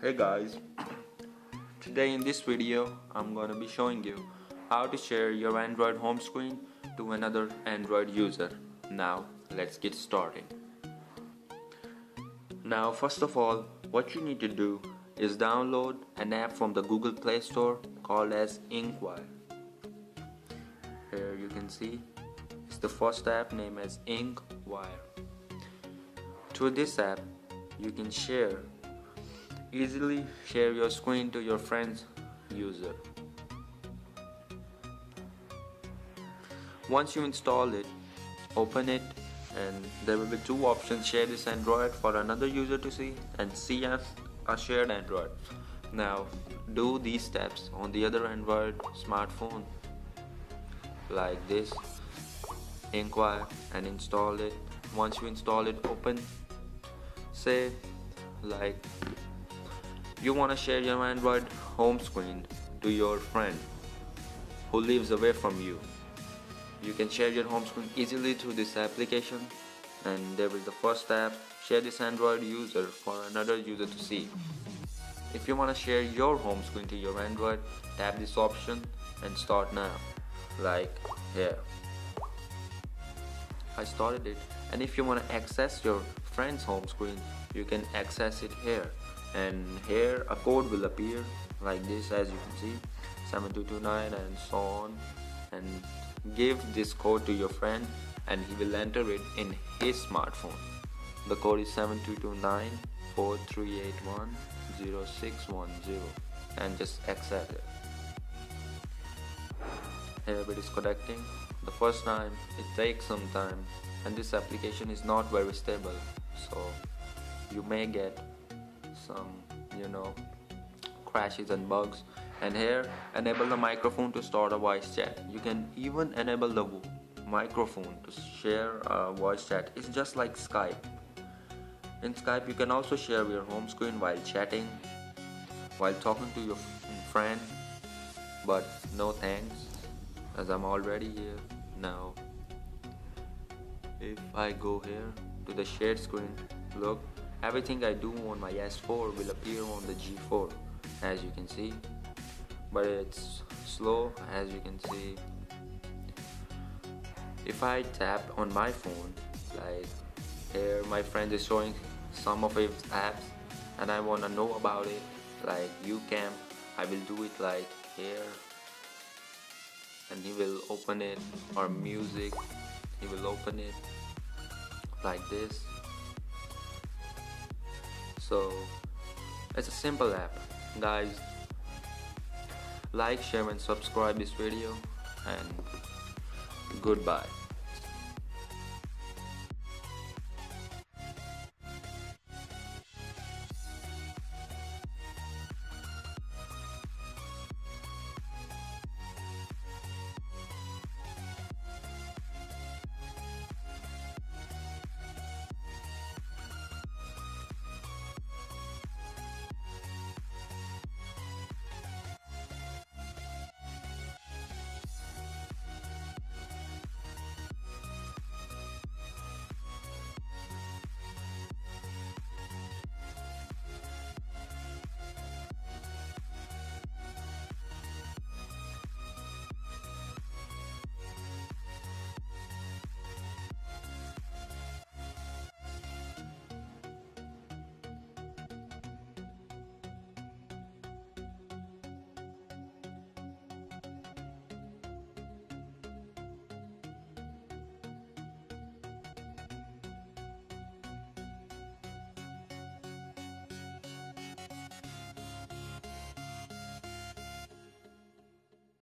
Hey guys, today in this video I'm gonna be showing you how to share your Android home screen to another Android user. Now let's get started. Now first of all what you need to do is download an app from the Google Play Store called as Inkwire. Here you can see it's the first app named as Inkwire. Through this app you can share Easily share your screen to your friend's user. Once you install it, open it and there will be two options share this Android for another user to see and see as a shared Android. Now do these steps on the other Android smartphone like this Inkwire and install it once you install it open say like you want to share your Android home screen to your friend who lives away from you. You can share your home screen easily through this application and there is the first tab share this Android user for another user to see. If you want to share your home screen to your Android, tap this option and start now like here. I started it and if you want to access your friend's home screen you can access it here and here a code will appear like this as you can see 7229 and so on. And give this code to your friend and he will enter it in his smartphone. The code is 7229 4381 0610 and just accept it. Here it is connecting. The first time it takes some time. And this application is not very stable. So you may get some you know crashes and bugs and here enable the microphone to start a voice chat. You can even enable the microphone to share a voice chat. It's just like Skype. In Skype you can also share your home screen while chatting while talking to your friend but no thanks as I'm already here now. If I go here to the shared screen look Everything I do on my S4 will appear on the G4 as you can see. But it's slow as you can see. If I tap on my phone like here my friend is showing some of his apps and I wanna know about it like UCamp I will do it like here. And he will open it or music he will open it like this so it's a simple app. Guys like share and subscribe this video and goodbye